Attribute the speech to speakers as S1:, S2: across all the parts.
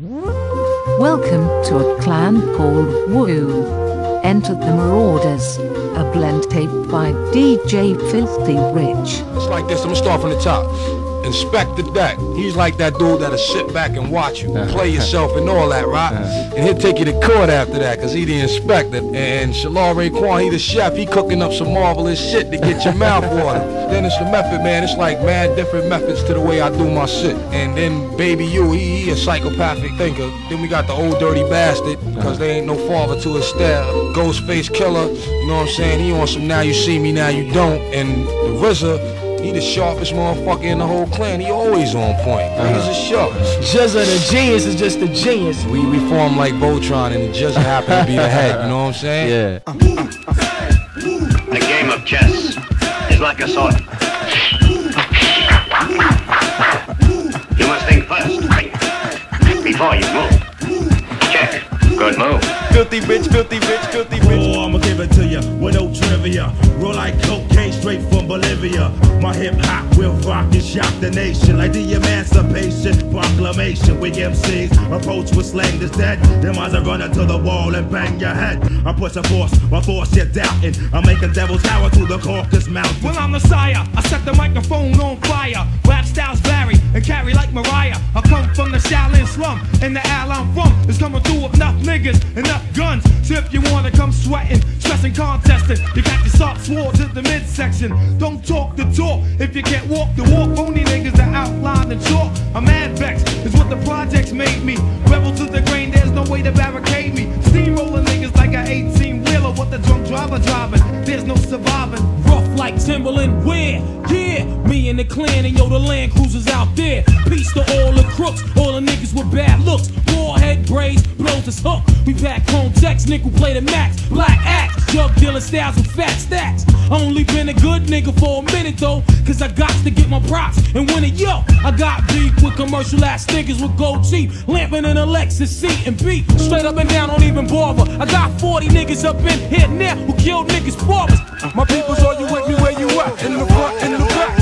S1: Welcome to a clan called Wu. Enter the Marauders, a blend tape by DJ Filthy Rich.
S2: It's like this, I'm gonna start from the top. Inspect the deck. He's like that dude that'll sit back and watch you, uh-huh. play yourself and all that, right? Uh-huh. And he'll take you to court after that, cause he the inspector. And Shallah Raekwon, he the chef, he cooking up some marvelous shit to get your mouth watered. Then it's the method, man. It's like mad different methods to the way I do my shit. And then Baby You, he, he a psychopathic thinker. Then we got the old dirty bastard, cause uh-huh. there ain't no father to his style. Ghostface Killah, you know what I'm saying? He on some now you see me, now you don't. And the RZA, he the sharpest motherfucker in the whole clan. He always on point. Niggas is sharp.
S3: GZA the genius is just a genius.
S2: We we form like Voltron and it just happened to be the head. You know what I'm saying?
S3: Yeah.
S4: A game of chess is like a sword. You must think first before you move. Check. Good move.
S3: Filthy rich, filthy rich, filthy rich.
S5: Oh, I'ma give it to you with no trivia. Roll like cocaine straight from Bolivia. My hip hop will rock and shock the nation like the Emancipation Proclamation. We MCs approach with slang that's dead. Them eyes are running to the wall and bang your head. I push a force, my force you're doubting. I'm making devils tower to the Caucasus Mountain.
S6: Well, I'm the sire. I set the microphone on fire. Rap styles vary and carry like Mariah. I come from the Shaolin slum, and the al I'm from is coming through with enough niggas, enough guns. So if you wanna come sweating, stressing, contesting, you got your soft swords at the midsection. Don't talk the talk if you can't walk the walk. Only niggas that outline the chalk. I'm mad vexed, is what the projects made me. Rebel to the grain, there's no way to barricade me. Steamrolling niggas driver driving. There's no surviving.
S7: Rough like Timberland, wear? Yeah, me and the clan and yo, the land cruisers out there. Peace to all the crooks, all the niggas with bad looks. Forehead braids, blows this hook. We pack home checks, nickel plated max, black axe, drug dealing styles with fat stacks. Only been a good nigga for a minute though, cause I got to get my props and win it. Yo, I got beef with commercial ass niggas with gold teeth, lamping in a Lexus seat and B. Straight up and down, don't even bother. I got 40 niggas up in here now who killed niggas fathers.
S3: My peoples, are you with me where you at? In the front, in the back,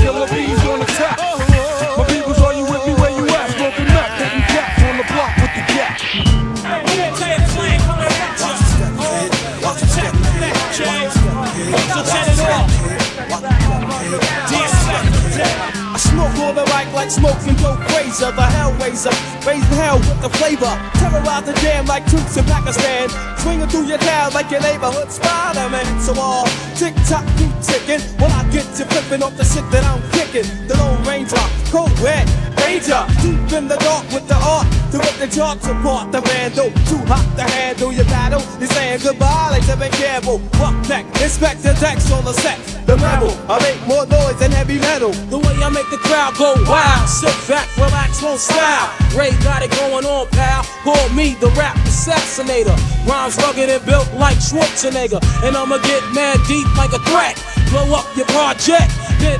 S8: All the right like smoking dope razor, the hellraiser, raising hell with the flavor. Terrorize the jam like troops in Pakistan, swinging through your town like your neighborhood Spider-Man. So all tick tock keep ticking, when I get to flipping off the shit that I'm kicking. The Lone Ranger, cold red danger, deep in the dark with the art to rip the charts apart. The vandal, too hot to handle your battle. You're saying goodbye like be careful. Rock neck, inspect the decks on the set. The metal, I make more noise than heavy metal.
S7: The way I make the crowd go wild. Sit back, relax, won't style. Ray got it going on, pal. Call me the rap assassinator. Rhymes rugged and built like Schwarzenegger. And I'ma get mad deep like a threat. Blow up your project,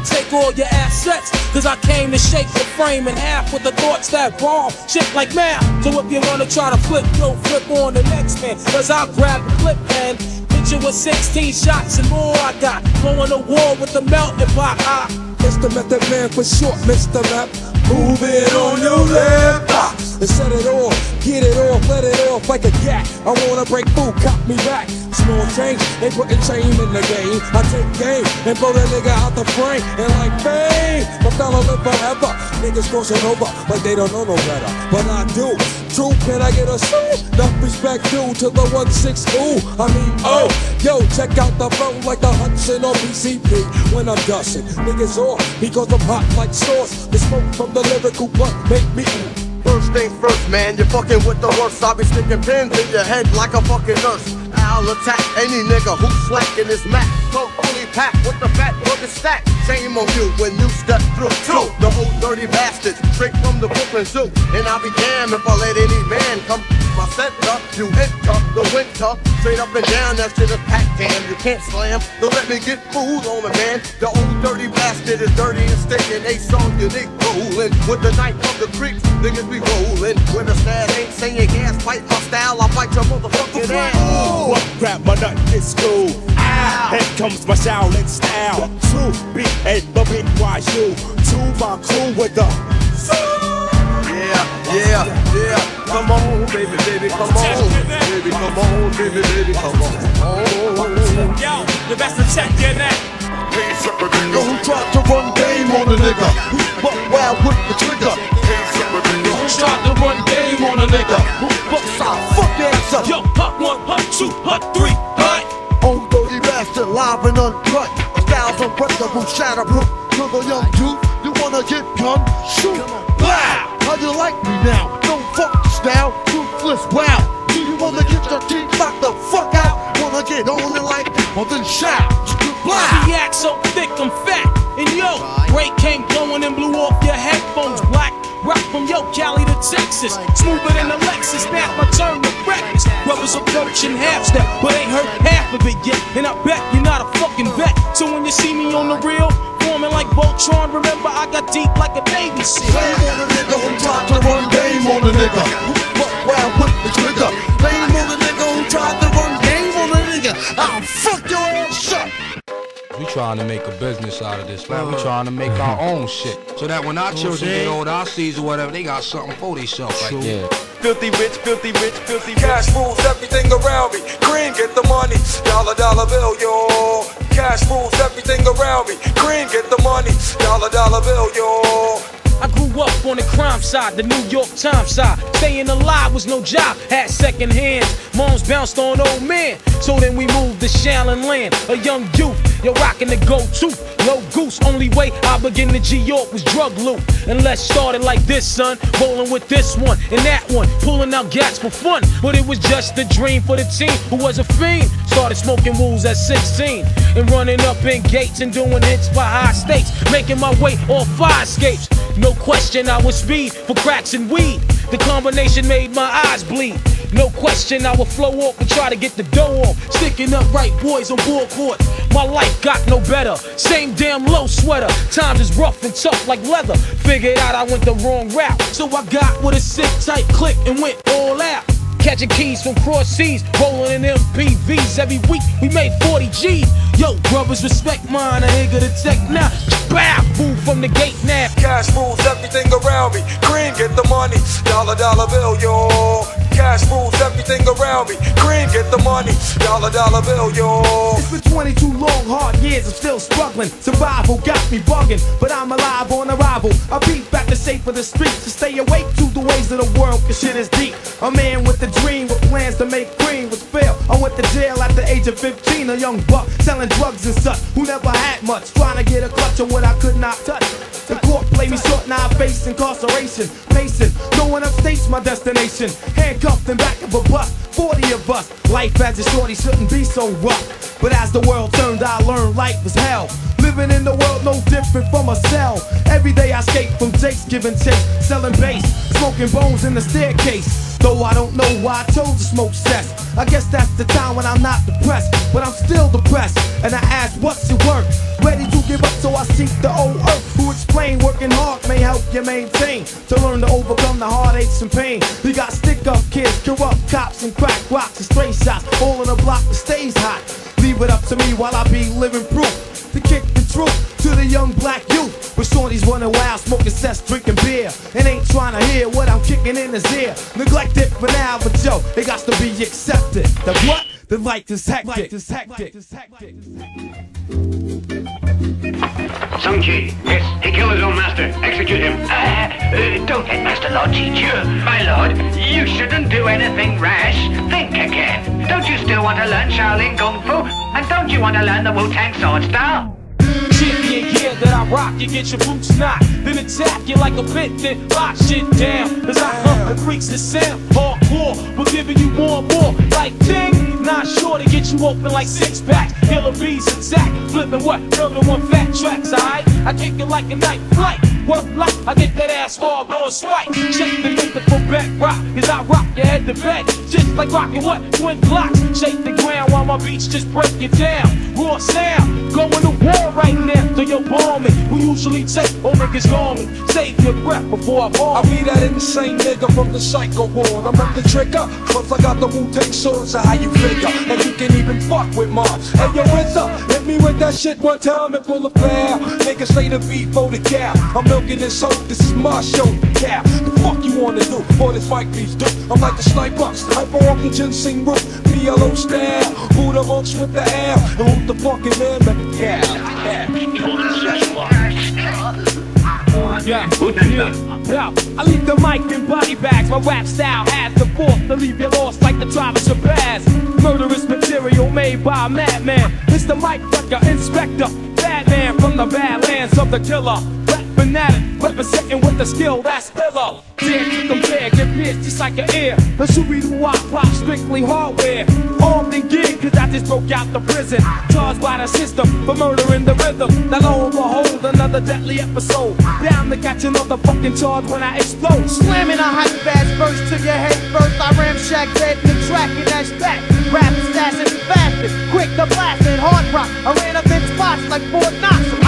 S7: take all your assets. Cause I came to shake the frame in half with the thoughts that bomb shit like math. So if you wanna try to flip, yo, flip on the next man. Cause I'll grab the and hit you with 16 shots and more I got. Going to war with the melting pot. I
S3: the method man for short, Mr. Rap. Move it on your left box and set it off. Get it off, let it off like a gat. I wanna break food, cop me back. Small change, they putting chain in the game. I take game and blow that nigga out the frame. And like fame, my fellow live forever. Niggas crossing over like they don't know no better. But I do. True, can I get a soul? Enough respect due to the 1-6 ooh. I mean, oh, yo, check out the flow like the Hudson or PCP when I'm dusting. Niggas off because I'm hot like sauce. The smoke from the lyrical blunt make me
S9: First things first, man, you're fucking with the worst. I'll be sticking pins in your head like a fucking nurse. I'll attack any nigga who's slacking his mat. Come fully packed with the fat burger stack. Shame on you when you step through. Two, the old dirty bastards, straight from the Brooklyn Zoo. And I'll be damned if I let any man come my center. You enter the winter, straight up and down. That shit is packed, damn. You can't slam. Don't let me get fooled on the man. The old dirty bastard is dirty and stinking. A song unique rolling with the night from the creeks. Niggas be rolling with the stat ain't saying gas. Fight my style, I fight your motherfucking ass.
S5: What grab my nut, it's cool. Here comes my Shaolin style. Two B A big Y U. Two my crew with the
S9: Yeah, yeah, yeah. come on, baby, baby, come on. Baby, come on, baby, baby, come on.
S6: Yo, you best to check your neck.
S9: Hands up, a nigga who tried to run game on a nigga. Who buck wild with the trigger. Up, who tried to run game on a nigga. Who bucks out, fuck your ass up.
S6: Yo, hut one, hut two, hut three.
S9: Old dirty bastard, live and uncut. Styles unbreakable, shatterproof. To the young youth, you wanna get gun? Shoot, wow. How you like me now? Don't fuck the style, ruthless, wow. Do you wanna get your teeth knocked the fuck out? Wanna get on it like that? Well then shout, blah.
S7: The act so thick, I'm fat. And yo, Ray came blowing and blew off your headphones yo, Cali to Texas. Smoother than a Lexus. Now my turn to breakfast. Brothers approaching half step, but ain't heard half of it yet. And I bet you're not a fucking vet. So when you see me on the real, forming like Voltron, remember I got deep like a Navy SEAL.
S9: Blame on a nigga who tried to run game on a nigga. Fuck wild with the trigger. Blame on a nigga who tried to run game on a nigga. I'll fuck your ass up.
S2: We trying to make a business out of this, man. We uh-huh. trying to make our own shit. So that when our children get old, our seeds or whatever, they got something for themselves like
S8: Yeah.
S10: Filthy rich, filthy rich, filthy Cash rules everything around me. Green, get the money. Dollar, dollar bill, yo. Cash rules everything around me. Green, get the money. Dollar, dollar bill, yo.
S7: I grew up on the crime side, the New York Times side. Staying alive was no job, had second hands. Moms bounced on old men. So then we moved to Shaolin Land, a young youth. Yo, rocking the go-to, low goose. Only way I begin to G York was drug loot. And let's start it like this, son. Rolling with this one and that one, pulling out gats for fun. But it was just a dream for the team who was a fiend. Started smoking wools at 16 and running up in gates and doing hits for high stakes. Making my way off fire escapes. No question, I was speed for cracks and weed. The combination made my eyes bleed. No question, I would flow off and try to get the dough off. Sticking up right boys on board court. My life got no better. Same damn low sweater. Times is rough and tough like leather. Figured out I went the wrong route. So I got with a sick tight click and went all out. Catching keys from cross seas, rolling in MPVs. Every week we made 40 G. Yo, brothers, respect mine. I ain't gonna tech now. Bow, move from the gate now.
S10: Cash rules everything around me. Green, get the money. Dollar, dollar bill, yo. Cash rules everything around me. Green, get the money. Dollar, dollar bill, yo.
S6: It's been 22 long, hard years, I'm still struggling. Survival got me bugging, but I'm alive on arrival. I beat back the shape of the streets to stay awake to the ways of the world, cause shit is deep. A man with a dream with plans to make cream was fail. I went to jail at the age of 15, a young buck selling drugs and such, who never had much, trying to get a clutch on what I could not touch. The court played me short, now I face incarceration. Pacing, no one upstates my destination. Handcuffed in back of a bus, 40 of us. Life as a shorty shouldn't be so rough. But as the world turned, I learned life was hell. Living in the world no different from a cell. Every day I escape from Jake's giving chase, selling bass, smoking bones in the staircase. Though I don't know why I chose to smoke cess. I guess that's the time when I'm not depressed, but I'm still depressed. And I ask, what's your work? Ready to give up, so I seek the old earth. Who explain working hard may help you maintain to learn to overcome the heartaches and pain. We got stick up kids, corrupt cops, and crack rocks and stray shots. All in a block that stays hot. Leave it up to me while I be living proof to kick truth to the young black youth. But shorties running wild, smoking cess, drinking beer, and ain't trying to hear what I'm kicking in his ear. Neglected for now, but yo, they got to be accepted. The what? The light is hectic.
S4: Sung Chi. Yes. He killed his own master. Execute him. Uh, uh, don't let Master Lord teach you. My lord, you shouldn't do anything rash. Think again. Don't you still want to learn Shaolin Kung Fu? And don't you want to learn the Wu-Tang sword style?
S7: Champion gear that I rock, you get your boots knocked. Then attack you like a bit, then lock shit down. As I hump the creaks the sound, hardcore. We're giving you more and more. Like ding, not sure to get you open like six packs. Killer bees attack, flipping what? Building one fat tracks, alright? I kick it like a night flight. Work like I get that ass hard on swipe. Check the mythical back rock, cause I rock your head
S6: the bed, just like rocking what? Twin blocks. Shake the ground while my beats just break it down. Raw sound, going to war right now. So you bomb me. We usually take all niggas me. Save your breath before I bomb.
S3: I be that insane nigga from the psycho ward. I'm up the trigger, plus I got the Wu-Tang sword, so how you figure? And you can even fuck with mobs. Hey yo, up hit me with that shit one time and pull a foul. Niggas say the beat for the cow. I'm milking this hoe, this is my show, cow. The fuck you wanna do? Boy, this fight beats do. I'm like the sniper, hyper off the ginseng root. PLO style, who the monks with the L, and who the fucking man the.
S6: Yeah, yeah, yeah. I leave the mic in body bags. My rap style has the force to leave you lost like the Tribe of Shabazz. Murderous material made by a madman. Mr. Mike wrecker, inspector, Batman from the badlands of the killer. Rap fanatic, representing with the skill that's iller. Dare to compare, get pierced just like an ear. The Shuri the wop pop, strictly hardware. Armed and geared, cause I just broke out the prison. Charged by the system for murdering the rhythm. Now lo and behold, another deadly episode. Down to catch another fucking charge when I explode.
S8: Slamming a hype fast verse to your head first. I ramshack dead the track and that's that. Rapping, stashing, fasting, quick to blasting, hard rock. I ran up in spots like Fort Knox.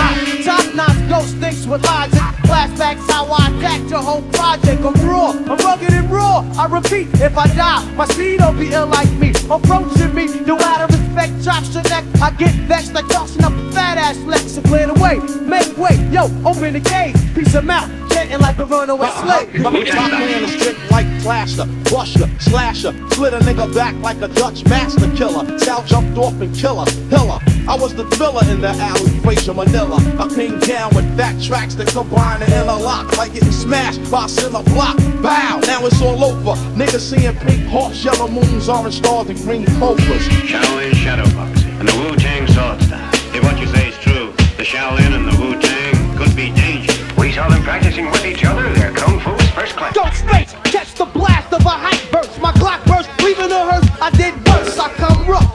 S8: Notch, ghost thinks with logic. Flashbacks how I attacked your whole project. I'm raw, I'm rugged and raw. I repeat, if I die, my speed don't be ill like me. Approaching me, no of respect, chops your neck. I get vexed like tossing up a fat ass flex and clear the way. Make way, yo, open the gate, piece of mouth, chanting like a runaway uh-huh. slave.
S11: Top man is strict like plaster, brusher, slasher, split a nigga back like a Dutch master killer. Sal jumped off and killer, hiller. I was the thriller in the alley, Frazier Manila. I came down with fat tracks that combine and interlock like getting smashed by a center block. Bow, now it's all over. Niggas seeing pink hearts, yellow moons, orange stars, and green cobras.
S4: Shaolin Shadowboxing and the Wu-Tang Sword Style. If what you say is true, the Shaolin and the Wu-Tang could be dangerous. We saw them practicing with each other. Their kung fu is first class.
S8: Don't space, catch the blast of a hype burst. My clock burst, leaving a hearse. I did worse. I come rough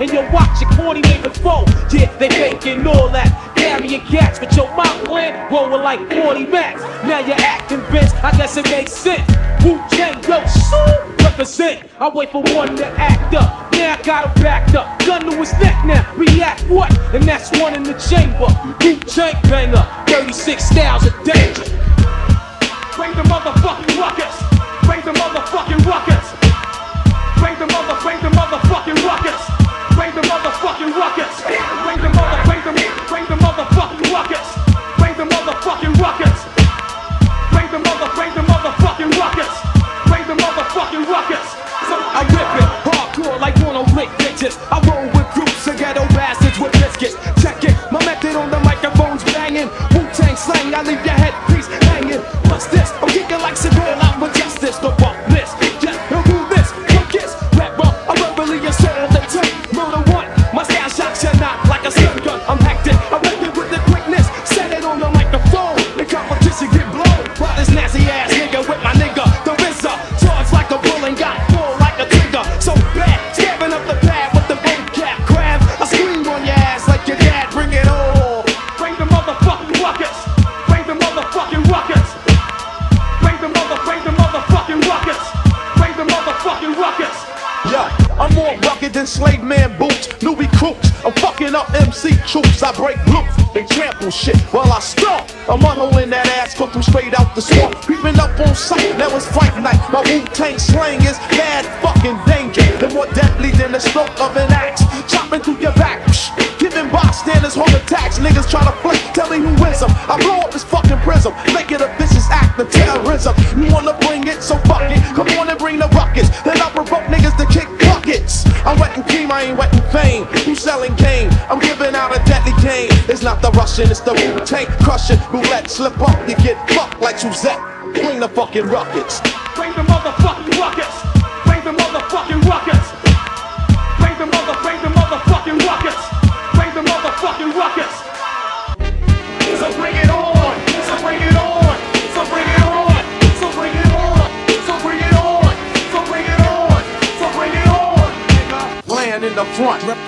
S6: And you watch it corny niggas fold. Yeah, they faking all that. Carrying cats, but your mouth gland rolling like 40 max. Now you're acting bitch, I guess it makes sense. Wu Tang, yo, so represent. I wait for one
S11: It's the Wu Tang crushing. Roulette, slip up, you get fucked like Suzette. Bring the fucking ruckus.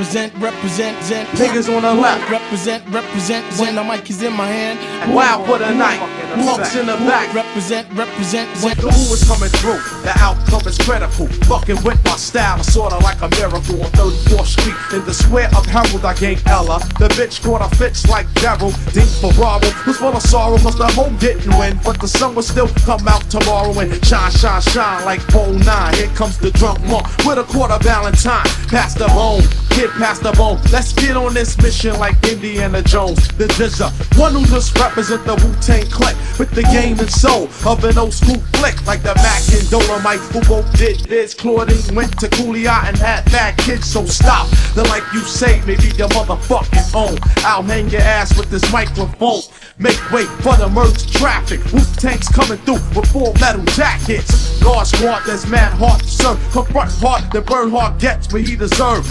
S6: Represent, represent, zent.
S11: Niggas on the left.
S6: Represent, represent, when the mic is in my hand.
S11: Wow for the night. Punks in the back.
S6: Represent, represent, zent.
S11: Who is coming through? The outcome is critical. Fucking with my style, sorta like a miracle on 34th Street. In the square of Harold, I gang Ella. The bitch caught a fix like Daryl. Deep for Ferraro was full of sorrow, cause the home didn't win. But the sun will still come out tomorrow and shine, shine, shine like 09. Here comes the drunk monk with a quarter valentine. Pass the bone, kid, pass the bone. Let's get on this mission like Indiana Jones. The GZA, one who just represent the Wu Tang clique with the game and soul of an old school flick like the Mack and Dolomite who both did this. Claudine went to Cooley and had bad kids, so stop. The like you say, maybe your motherfucking own. I'll hang your ass with this microphone. Make way for the merge traffic. Wu Tang's coming through with full metal jackets. Guard squad that's mad hard to serve. Confront hard, the burn hard gets what he deserves.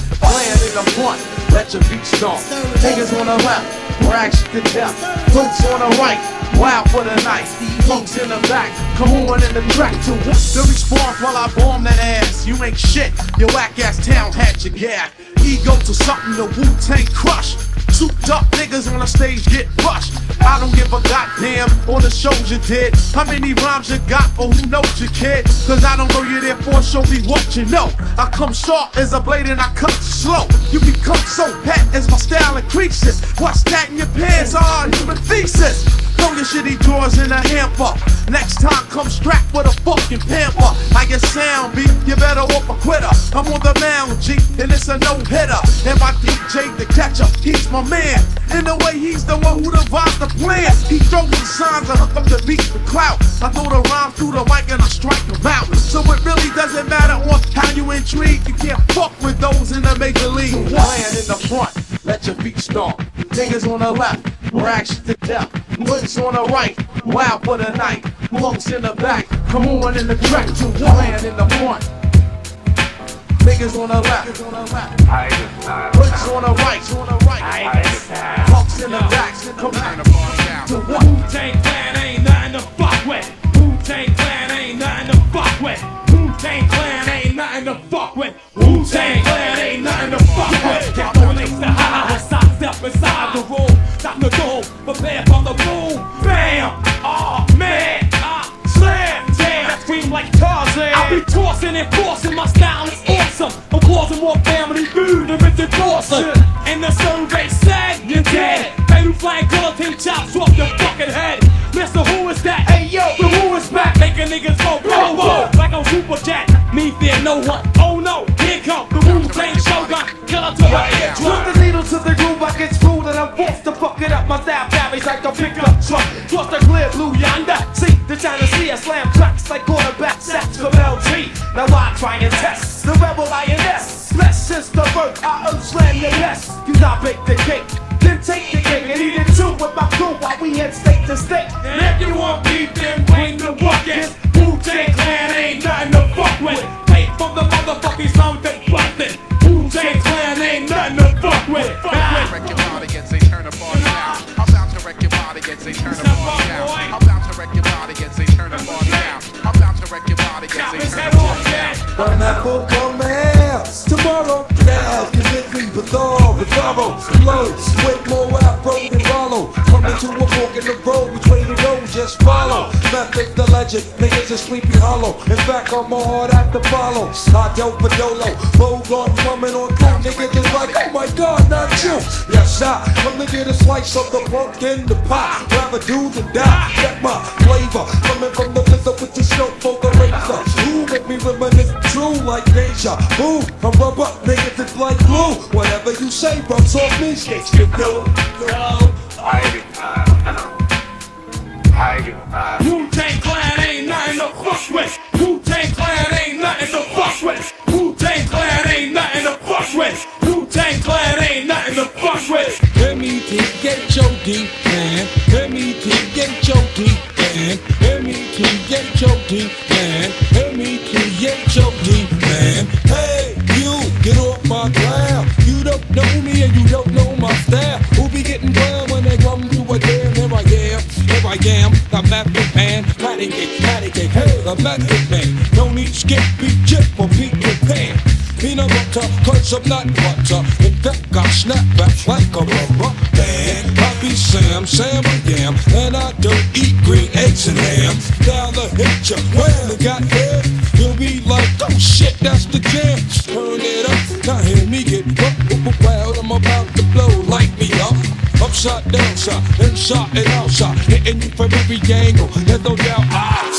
S11: In the front, let your beat start. Niggas on the left, rags to death. Hooks on the right, wild for the night. Punks in the back, come on in the track to the response while I bomb that ass. You ain't shit, your whack ass town had your gap. Ego to something the Wu Tang crush. Souped up niggas on the stage get rushed. I don't give a goddamn on the shows you did. How many rhymes you got or who knows you kid? Cause I don't know you there therefore show me what you know. I come sharp as a blade and I cut slow. You become so pet as my style increases. What's that in your pants? Ah, human thesis. Throw your shitty drawers in a hamper. Next time, come strapped with a fucking pamper. How you sound, B? You better off a quitter. I'm on the mound, G, and it's a no hitter. And my DJ, the catcher, he's my man. In the way, he's the one who devised the plan. He throws the signs and hook up the beat with clout. I throw the rhyme through the mic and I strike them out. So it really doesn't matter on how you intrigue. You can't fuck with those in the major league. Playing in the front, let your beat start. Niggas on the left, rags to death. Hoods on the right, wild for the night. Punks in the back, come on in the track to playing in the front. Niggas on the left, hoods on the right. Punks in the back, come on to what?
S12: Wu-Tang Clan ain't nothing to fuck with. Wu-Tang Clan ain't nothing to fuck with. Wu-Tang Clan ain't nothing to fuck with. No one. Oh no, here come the Wu Tang Shogun. Killer to my eardrum.
S6: Put the needle to the groove, I get screwed and I'm forced to fuck it up. My style carries like a pickup truck. Cross the clear blue yonder. See the China Sea, I slam tracks like quarterback sacks from LT. Now I try and test the rebel INS. Less since the birth, I earth slam your nest. You not bake the cake, then take the cake and eat it too with my crew while we head state to state.
S3: Are sleepy hollow. In fact, I'm a hard act to follow. I dope for dolo, Bogart coming on through. Niggas just like, oh my god, not you. Yes, I come to get a slice of the pumpkin, the pie. Rather do than die. Get my flavor coming from the blizzard with the snow for the razor. Ooh, make me reminisce true like deja vu. I'm rubber, niggas it's like glue. Whatever you say, bumps off me, skates you go.
S12: Wu-Tang Clan ain't nothing to with. Wu-Tang Clan ain't nothing to fuck with. Wu-Tang Clan ain't nothing to fuck with. Wu-Tang Clan ain't nothing to fuck with.
S6: M-E-T-H-O-D, man. M-E-T-H-O-D, man. M-E-T-H-O-D, man. M-E-T-H-O-D, man. Hey, you, get off my cloud. You don't know me and you don't know my style. Who be getting down when they come to a jam? Here I am, here I am, the method man. Patty cake, patty cake, the method man. No need skip, be chip for Peter Pan. Me
S3: peanut butter, cause I'm not butter. In fact, I snap back like a rubber band. I be Sam, Sam and Yam, and I don't eat green eggs and ham. Down the hit ya, when I got hair, you'll be like, oh shit, that's the jam. Turn it up, now hear me get up, wild. I'm about to blow, light me up. Upside, downside, inside and outside, hitting you from every angle. There's no doubt I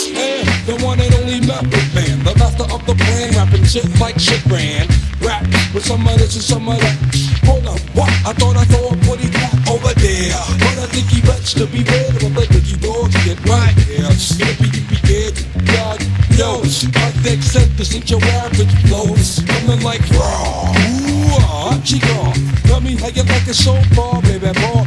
S3: of the plan, rapping shit like shit ran. Rap with some of this and some of that. Hold up, what? I thought I saw a pretty cat over there, but I think he bets to be red. But the Dickie dogs get right here. It'll you be dead, God knows. I think set this ain't your average flows, coming like raw. Ooh, ah, gone. Got me hanging like a soap bar, baby bar.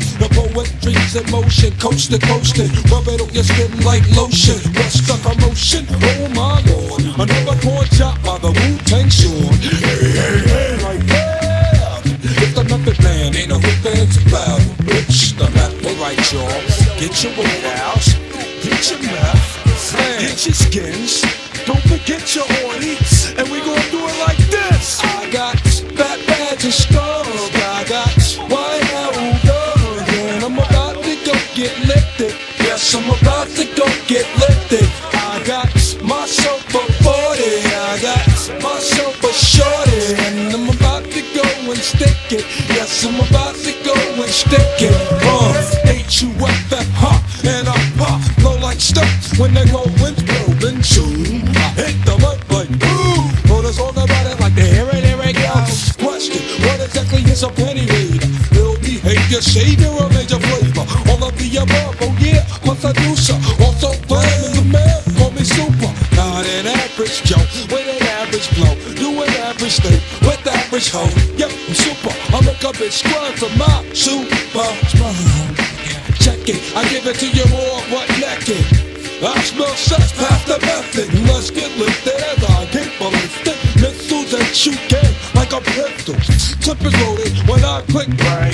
S3: In motion, coast to coast. Rub it on your skin like lotion. Rest of commotion, oh my lord. Another porn chop by the Wu-Tang sword. Hey, hey, hey, like that. If the method man ain't no good things about it, bitch, the method right, y'all. Get your weight out, get your mouth, get your skins. Don't forget your horny, and we gon' do it like this. I got I'm about to go get lifted. I got myself a 40, I got myself a shorty, and I'm about to go and stick it. Yes, I'm about to go and stick it. Uh, H-U-F-F, huh, and I pop, blow like stuff when they go wind blowing soon. I hit the mic like, oh, let's talk about it like the here and here it. Question, what exactly is a penny reader? Ill behavior, savior, or major flavor? All of the above, oh yeah, plus I do so. Also, flam in the man, call me super. Not an average Joe, with an average flow. Do an average thing, with average hoe. Yep, I'm super. I make a bitch squirm for my super. Check it, I give it to you all, but naked. I smell sex past the method. Let's get lifted as I get ballistic. Missiles that you game like a pistol. Clip is loaded when I click bang.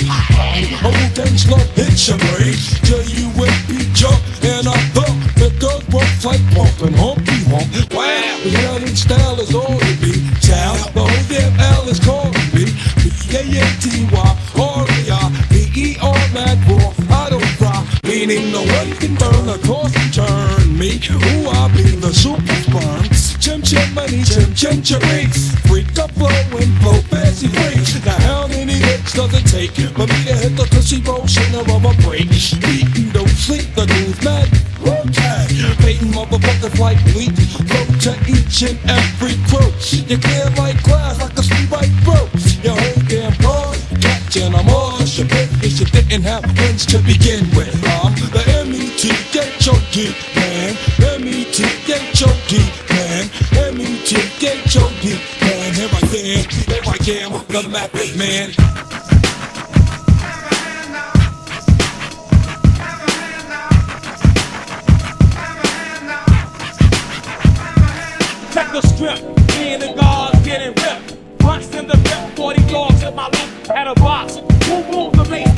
S3: A Wu-Tang slump hits your brain. J-U-M-P jump and I thump. The girls work like pumping, humpy hump. Wow, yelling style is all to be. Child, the whole damn L is calling me. B-A-N-T-Y, R-E-I, B-E-R, mad raw. I don't cry, meaning no one can burn a course and turn me. Ooh, I be the super sperm. Chim chim money, chim chim cherry. Freak up flow and flow fancy free. Now how many hits does it take for me to hit the tushy motion of my break? Beating don't sleep, the groove mad. Okay, baiting motherfuckers like bleach. Flow to each and every crew. You clear like glass like a speed bike bro. Your whole damn car catching a mush. Your business you didn't have wins to begin with. I'm the M-E-T-H-O-D man. M-E-T-H-O-D man. M-E-T-H-O-D man. Here I am, here I am, the method man.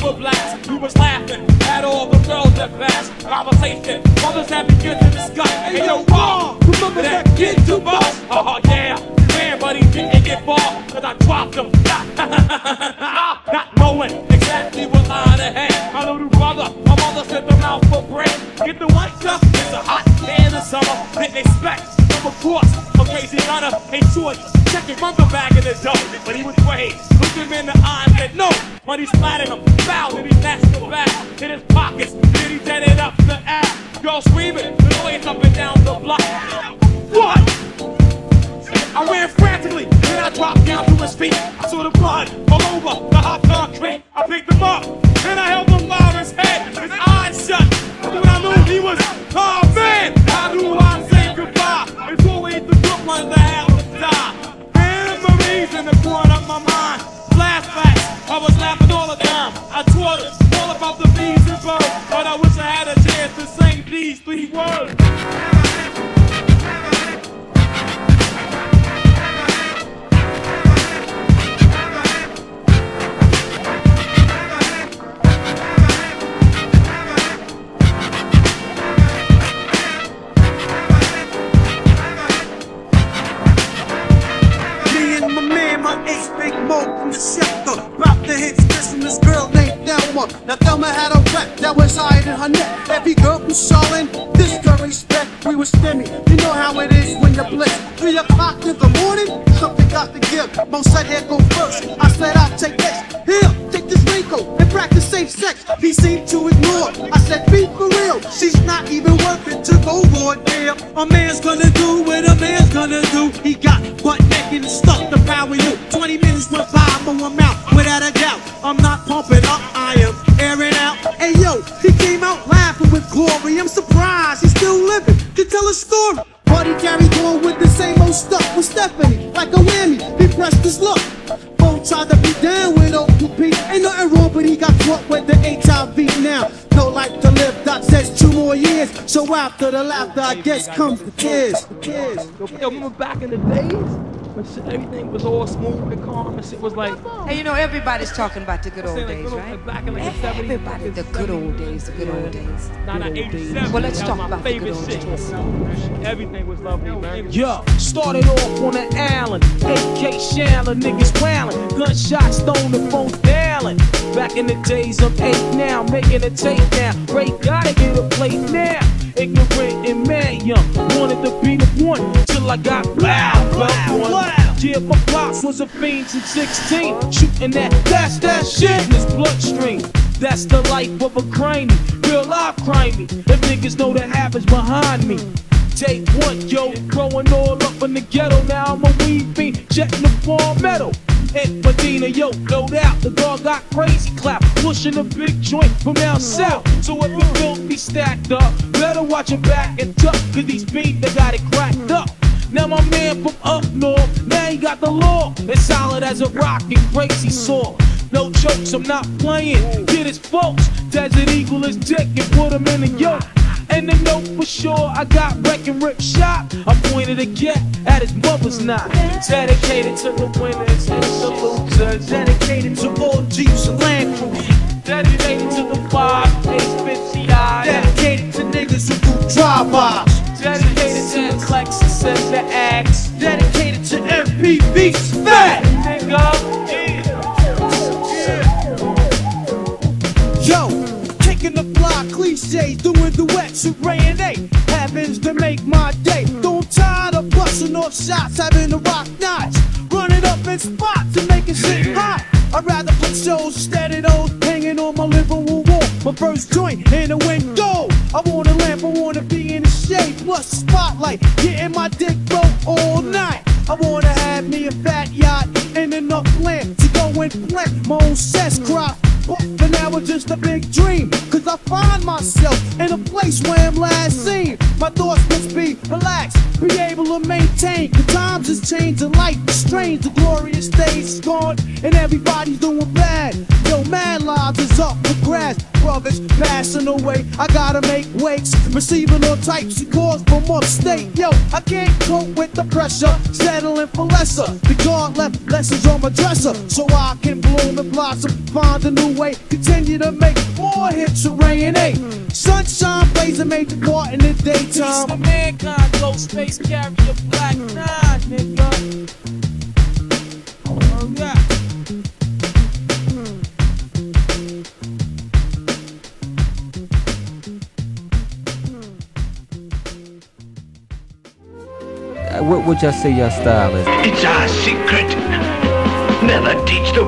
S6: Baseball blast. We was laughing at all the girls that fast. Conversation, mothers had begun to discuss. Hey yo, Bob, remember that kid to bus? Oh yeah, man, but he didn't get far, cause I dropped him. Not knowing exactly what line to hang. My little brother, my mother sent them out for bread. Get the one cup, it's a hot day in the summer. Didn't expect, of course, a crazy runner. Hey, shorty, check your mother back in the dough. But he was brave, looked him in the eye and said no. But he splattered him, fouled, and he snatched the bag in his pockets. Then he deaded up the ass. Girl screaming, noise up and down the block. What? I ran frantically, then I dropped down to his feet. I saw the blood all over the hot concrete. I picked him up, then I held him by his head, his eyes shut. When I knew he was, oh man, how do I say goodbye? It's always the good ones that have to die. Memories in the corner of my mind, flashbacks. I was laughing all the time. I it all about the bees and birds, but I wish I had a chance to sing these three words.
S8: To tell a story. Party carried on with the same old stuff with Stephanie. Like a whammy, he pressed his luck. Both tried to be down with OPP. Ain't nothing wrong, but he got caught with the HIV now. No life to live, Doc says two more years. So after the laughter, I guess comes the tears.
S12: Yo, remember back in the days when shit, everything was all smooth and calm and shit was like.
S13: Hey, you know, everybody's talking about the good old
S12: like,
S13: days,
S12: good old-
S13: right?
S12: like back in, like, the 70s,
S13: Everybody, the good old days, the good old days.
S12: Nah, nah, 87.
S13: Well, let's talk
S12: was my
S13: about the good
S12: favorite
S13: old days.
S12: Everything was lovely, man.
S7: Yo, started off on the island. AK Shallow, niggas wailing, gunshots thrown the phone dialing. Back in the days of eight now, making a tape now. Ray gotta get a plate now. Ignorant and mad young, wanted to be the one till I got loud, felt one. Yeah, my pops was a fiend since 16, shooting that, that's that shit in his bloodstream. That's the life of a crimey, real life crimey. If niggas know the habits behind me. Take one, yo, growing all up in the ghetto. Now I'm a weed fiend, jetting the ball metal. In Medina, yo, no doubt, the dog got crazy clap, pushing a big joint from down south. So if you don't be stacked up, better watch your back and tuck, cause these beats, they got it cracked up. Now my man from up north, now he got the law. As solid as a rock and crazy saw. No jokes, I'm not playing. Get his folks, Desert Eagle is dick and put him in a yoke. And the note for sure, I got wreck and rip shot. I pointed a get at his mother's knot. Dedicated to the winners and the losers. Dedicated to all Jeeps and Land Cruisers. Dedicated to the five, eight, fifty eyes.
S8: Dedicated to niggas who do drive-bys.
S7: Dedicated to the Lexus and the X.
S8: Dedicated to MPV's fat. Duets with Ray and A. Happens to make my day. Don't tired of busting off shots, having the rock knots. Running up in spots and making shit hot. I'd rather put shows instead of those hanging on my living room wall. My first joint in the window. I want a lamp, I wanna be in the shade, plus spotlight. Getting my dick broke all night. I wanna have me a fat yacht and enough land to go and plant my own cess crop. But for now it's just a big dream. I find myself in a place where I'm last seen. My thoughts must be relaxed, be able to maintain. The times is changing, life is strange. The glorious days is gone, and everybody's doing bad. Yo, mad lives is up for grabs. Brothers passing away, I gotta make wakes. Receiving all types of calls from upstate. Yo, I can't cope with the pressure, settling for lesser. The God left lessons on my dresser, so I can bloom and blossom. Find a new way, continue to make more hits with Ray and A. Sunshine plays a major part in the daytime.
S7: the mankind, ghost space carrier, black nine, nigga.
S14: What would y'all say your style is?
S4: It's our secret. Never teach the